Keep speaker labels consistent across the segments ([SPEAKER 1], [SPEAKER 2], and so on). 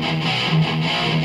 [SPEAKER 1] Musik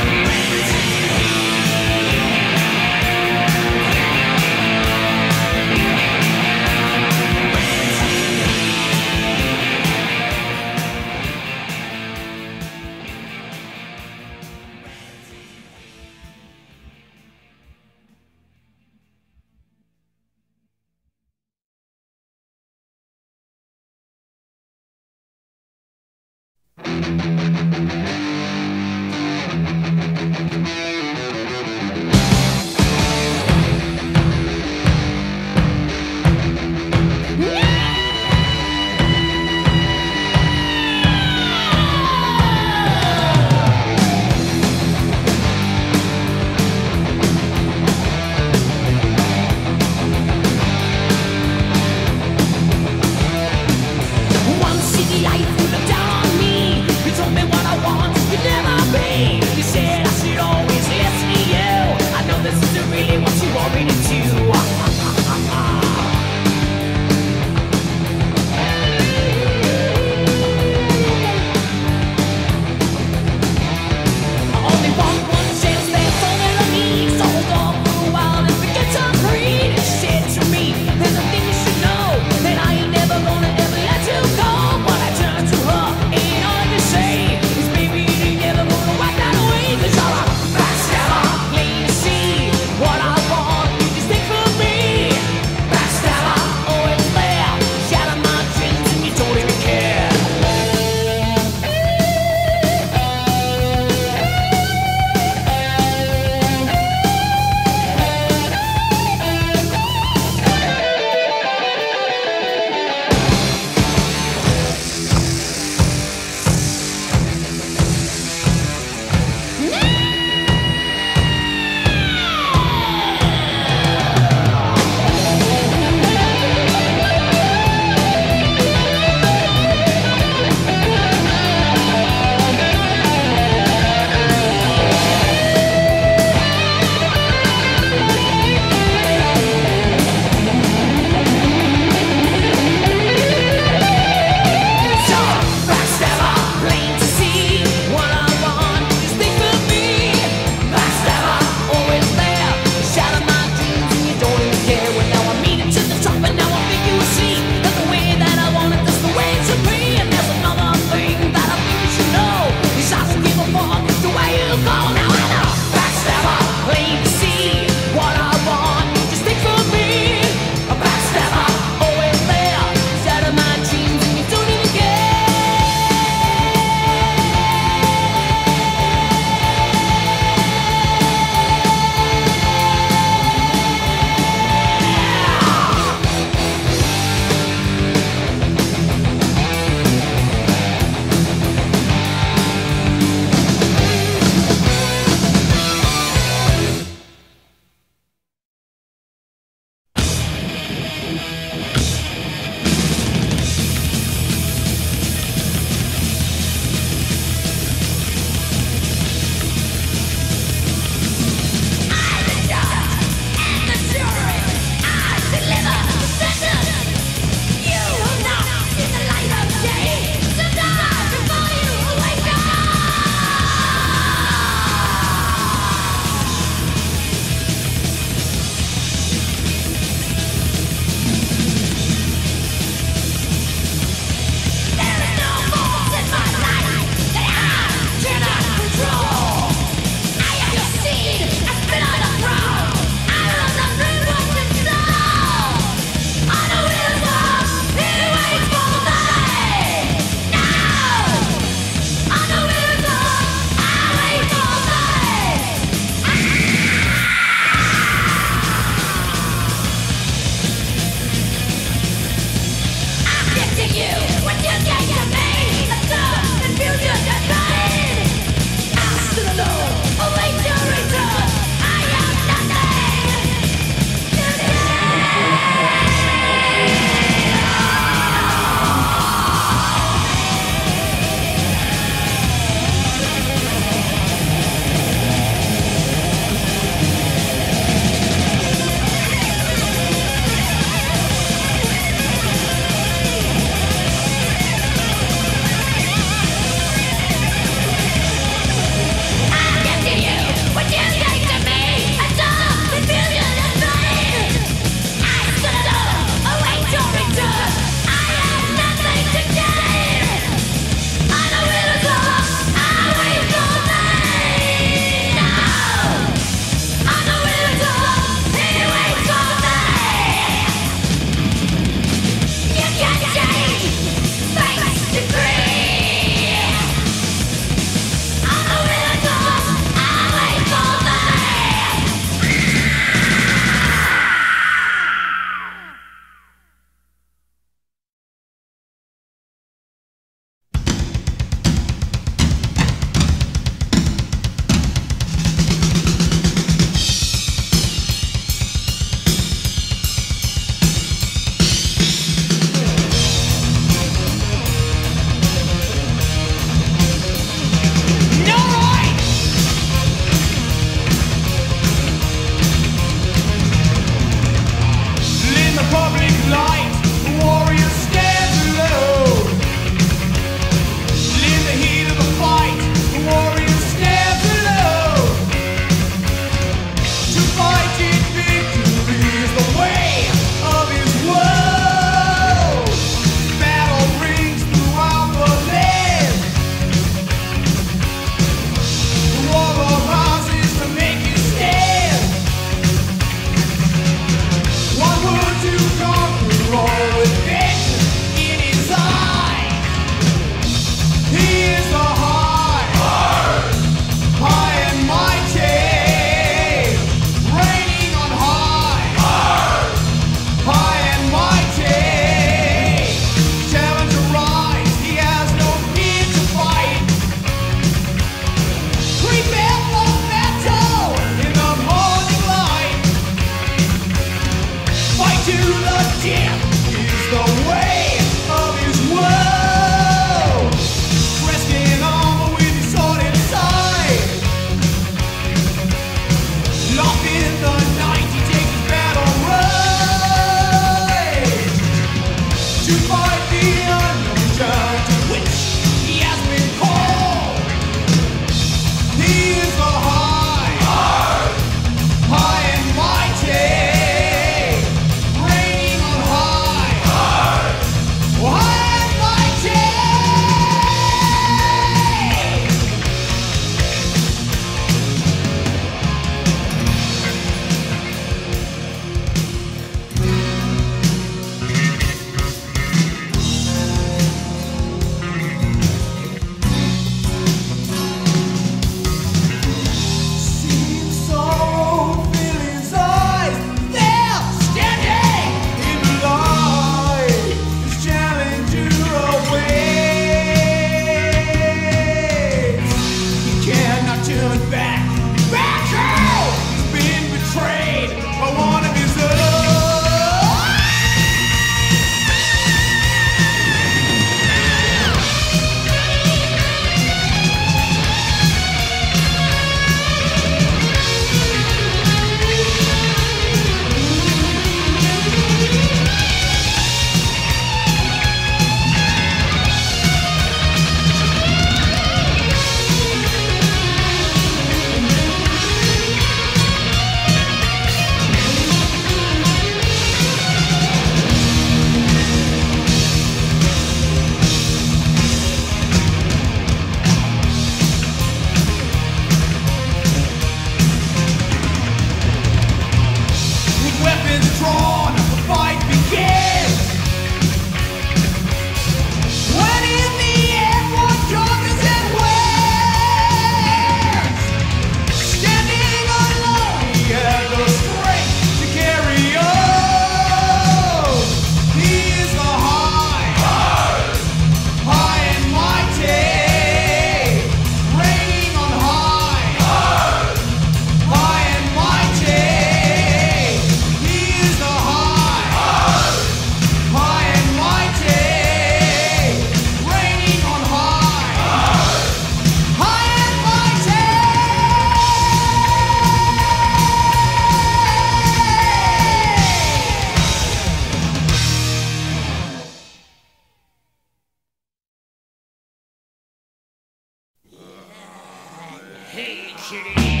[SPEAKER 2] Hey, kitty.